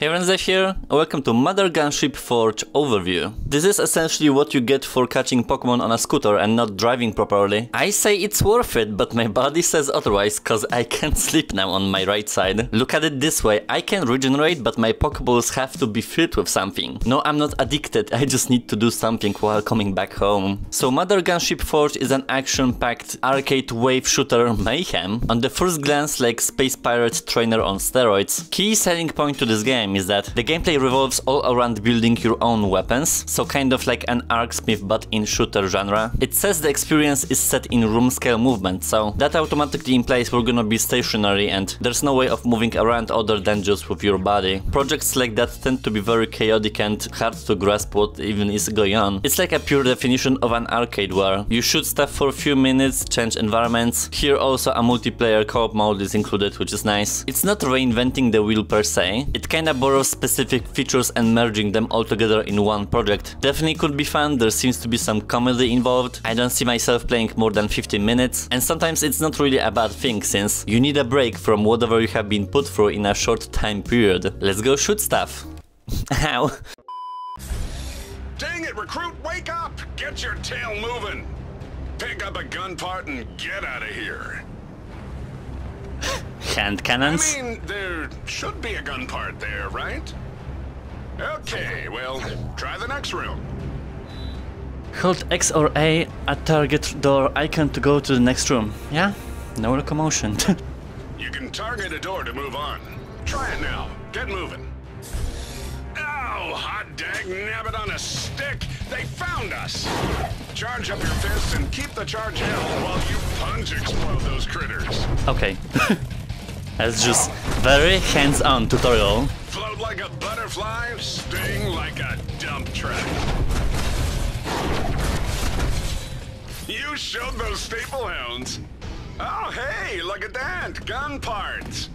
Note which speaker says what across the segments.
Speaker 1: Hey Renzev here, welcome to Mothergunship Forge overview. This is essentially what you get for catching Pokemon on a scooter and not driving properly. I say it's worth it, but my body says otherwise cause I can't sleep now on my right side. Look at it this way, I can regenerate but my Pokeballs have to be filled with something. No, I'm not addicted, I just need to do something while coming back home. So Mothergunship Forge is an action-packed arcade wave shooter mayhem. On the first glance like Space Pirate Trainer on steroids. Key selling point to this game is that the gameplay revolves all around building your own weapons, so kind of like an Arcsmith but in shooter genre. It says the experience is set in room scale movement, so that automatically implies we're gonna be stationary and there's no way of moving around other than just with your body. Projects like that tend to be very chaotic and hard to grasp what even is going on. It's like a pure definition of an arcade where you shoot stuff for a few minutes, change environments. Here also a multiplayer co-op mode is included, which is nice. It's not reinventing the wheel per se, it kinda borrows specific features and merging them all together in one project. Definitely could be fun, there seems to be some comedy involved. I don't see myself playing more than 15 minutes, and sometimes it's not really a bad thing since you need a break from whatever you have been put through in a short time period. Let's go shoot stuff. Ow.
Speaker 2: Dang it, recruit, wake up! Get your tail moving! Pick up a gun part and get out of here.
Speaker 1: Hand cannons?
Speaker 2: I mean, there should be a gun part there, right? Okay, well, try the next room.
Speaker 1: Hold X or A at target door icon to go to the next room. Yeah? No locomotion.
Speaker 2: You can target a door to move on. Try it now. Get moving. Ow! Hot dag nabbit on a stick! They found us! Charge up your fists and keep the charge held while you punch explode those critters.
Speaker 1: okay. That's just very hands-on tutorial.
Speaker 2: Float like a butterfly, sting like a dump truck. You showed those staple hounds. Oh, hey, look at that. Gun parts.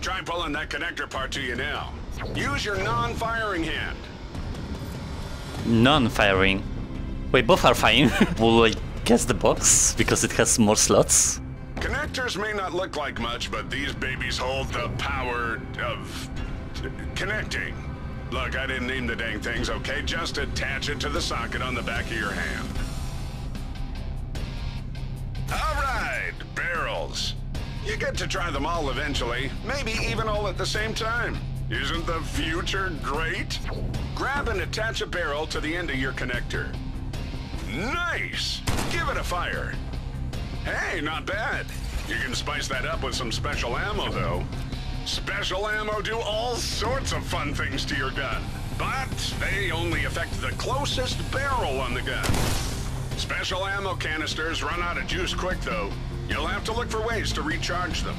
Speaker 2: Try pulling that connector part to you now. Use your non-firing hand.
Speaker 1: Non-firing. Wait, both are fine. Will I guess the box? Because it has more slots?
Speaker 2: Connectors may not look like much, but these babies hold the power of connecting. Look, I didn't name the dang things, okay? Just attach it to the socket on the back of your hand. All right, barrels. You get to try them all eventually, maybe even all at the same time. Isn't the future great? Grab and attach a barrel to the end of your connector. Nice! Give it a fire. Hey, not bad. You can spice that up with some special ammo, though. Special ammo do all sorts of fun things to your gun, but they only affect the closest barrel on the gun. Special ammo canisters run out of juice quick, though. You'll have to look for ways to recharge them.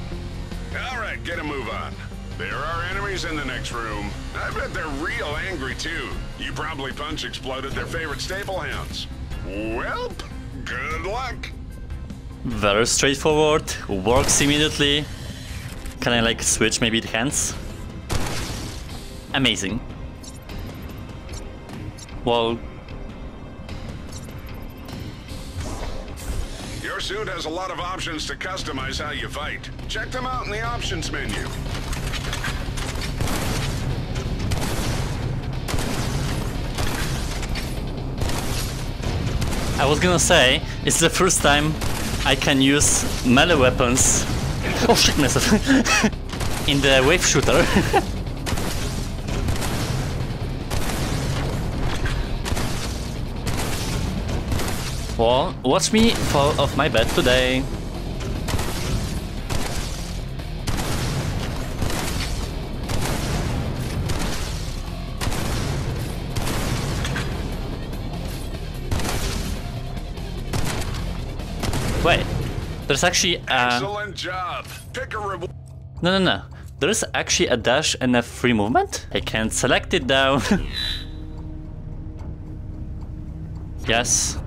Speaker 2: All right, get a move on. There are enemies in the next room. I bet they're real angry, too. You probably punch exploded their favorite staple hounds. Welp, good luck.
Speaker 1: Very straightforward, works immediately. Can I like switch maybe the hands? Amazing. Well,
Speaker 2: Your suit has a lot of options to customize how you fight. Check them out in the options menu.
Speaker 1: I was gonna say, it's the first time I can use melee weapons. Oh shit myself! In the wave shooter. well, watch me fall off my bed today. There's actually a...
Speaker 2: Excellent job. Pick a reward.
Speaker 1: No, no, no. There's actually a dash and a free movement? I can't select it though. yes.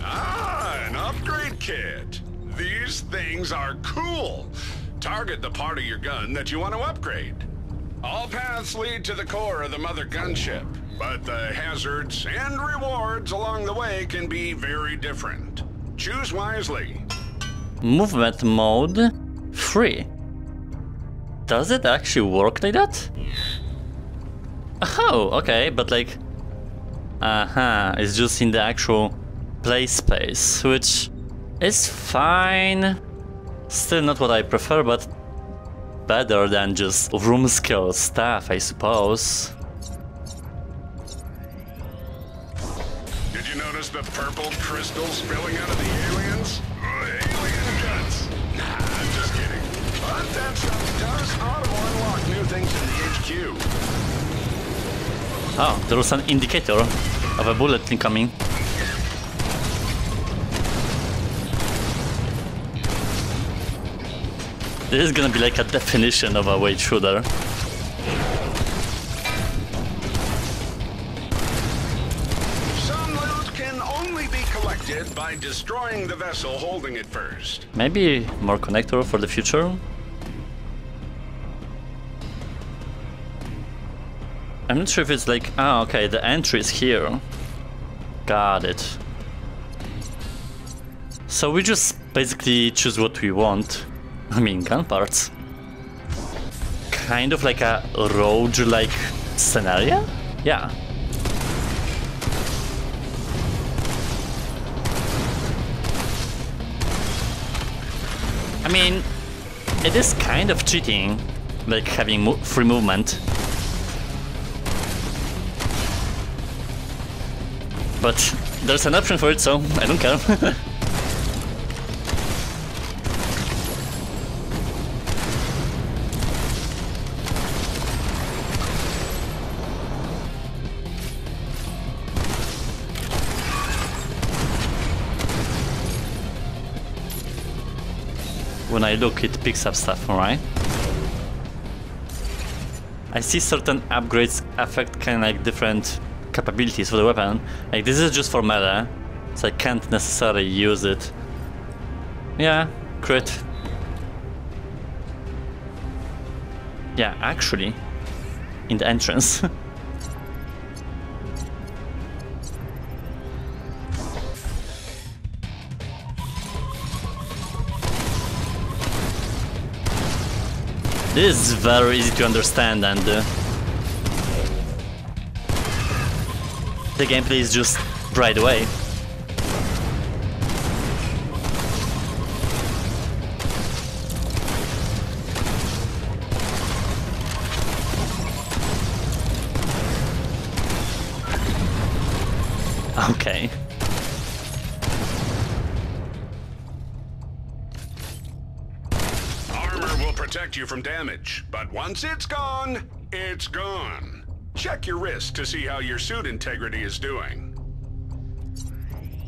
Speaker 2: Ah, an upgrade kit. These things are cool. Target the part of your gun that you want to upgrade. All paths lead to the core of the mother gunship, but the hazards and rewards along the way can be very different. Choose wisely.
Speaker 1: Movement mode free. Does it actually work like that? Oh, okay, but like... Uh-huh, it's just in the actual play space, which is fine. Still not what I prefer, but better than just room scale stuff, I suppose.
Speaker 2: Did you notice the purple crystals spilling out of the aliens? alien guts. Nah, I'm just kidding. But that stuff does auto unlock new things in the HQ.
Speaker 1: Oh, ah, there was an indicator of a bullet incoming. This is gonna be like a definition of a wave shooter.
Speaker 2: By destroying the vessel holding it first.
Speaker 1: Maybe more connector for the future? I'm not sure if it's like, ah, okay, the entry is here. Got it. So we just basically choose what we want. I mean, gun parts. Kind of like a roguelike scenario? Yeah. I mean, it is kind of cheating, like having mo free movement. But there's an option for it, so I don't care. when I look, it picks up stuff, alright? I see certain upgrades affect kind of like different capabilities for the weapon. Like this is just for melee, so I can't necessarily use it. Yeah, crit. Yeah, actually, in the entrance. this is very easy to understand and uh, the gameplay is just right away. Okay.
Speaker 2: Protect you from damage, but once it's gone, it's gone. Check your wrist to see how your suit integrity is doing.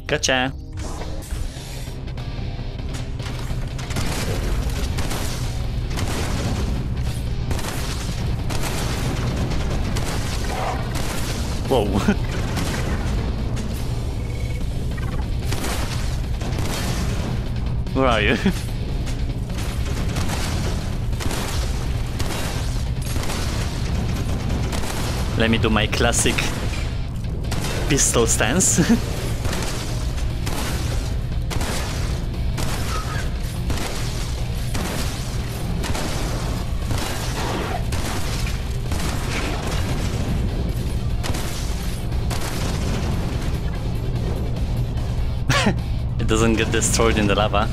Speaker 1: Gotcha. Whoa. Where are you? Let me do my classic pistol stance. it doesn't get destroyed in the lava.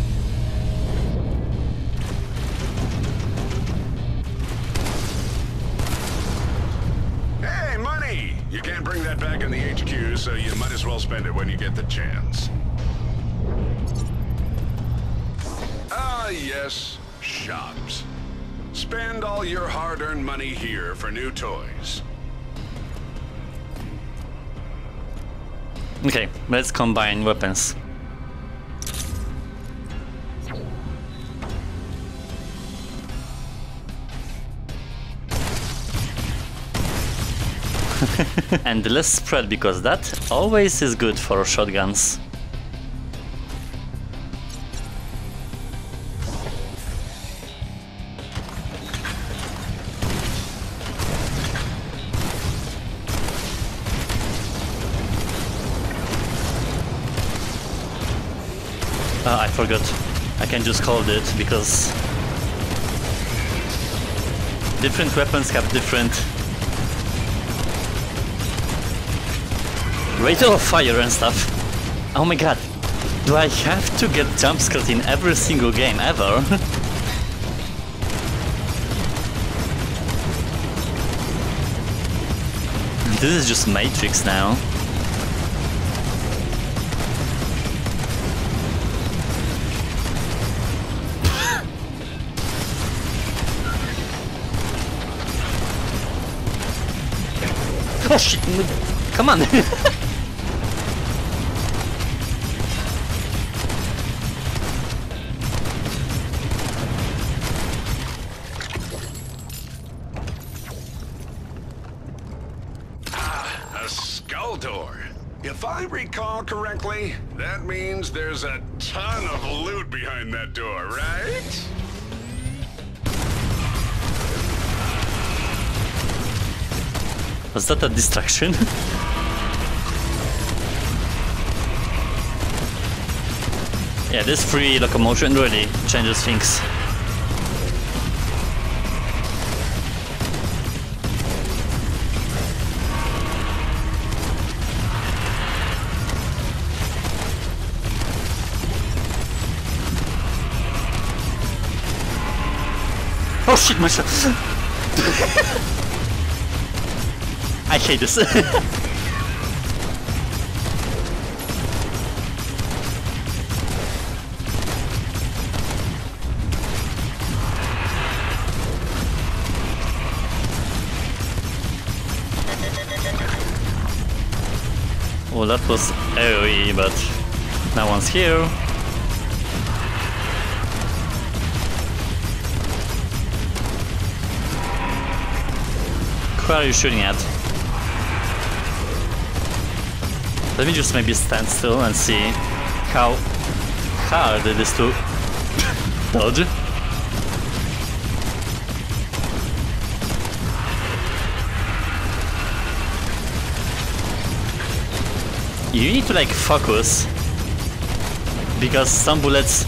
Speaker 2: Spend it when you get the chance. Ah, yes, shops. Spend all your hard-earned money here for new toys.
Speaker 1: Okay, let's combine weapons. and less spread because that always is good for shotguns. Ah, I forgot. I can just hold it because Different weapons have different rate of fire and stuff. Oh my god. Do I have to get jumpscared in every single game ever? this is just Matrix now. oh shit! Come on!
Speaker 2: If I recall correctly, that means there's a ton of loot behind that door, right?
Speaker 1: Was that a distraction? yeah, this free locomotion really changes things. Shit, my shot! I hate this. well, that was AoE, but no one's here. Who are you shooting at? Let me just maybe stand still and see how hard it is to dodge. You need to like focus because some bullets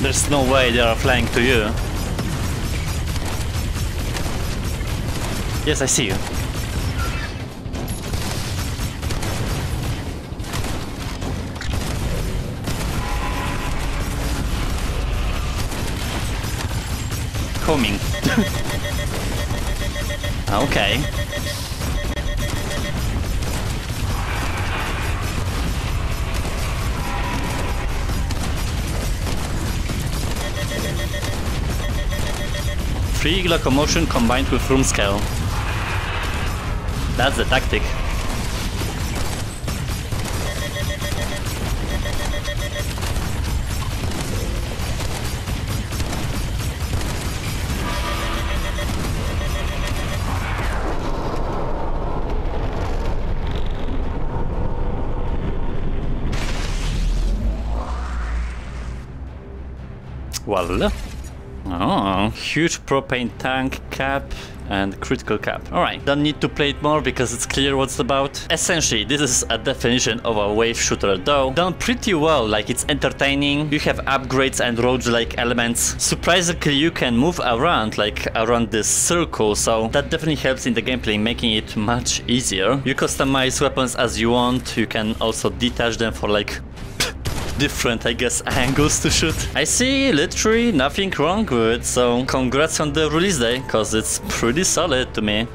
Speaker 1: there's no way they are flying to you. Yes, I see you. Coming. okay. Free locomotion combined with room scale. That's the tactic. Well, oh, huge propane tank cap and critical cap. Alright, don't need to play it more because it's clear what's about. Essentially, this is a definition of a wave shooter though. Done pretty well, like it's entertaining, you have upgrades and roguelike elements. Surprisingly, you can move around, like around this circle, so that definitely helps in the gameplay, making it much easier. You customize weapons as you want, you can also detach them for like different, I guess, angles to shoot. I see literally nothing wrong with it, so congrats on the release day, cause it's pretty solid to me.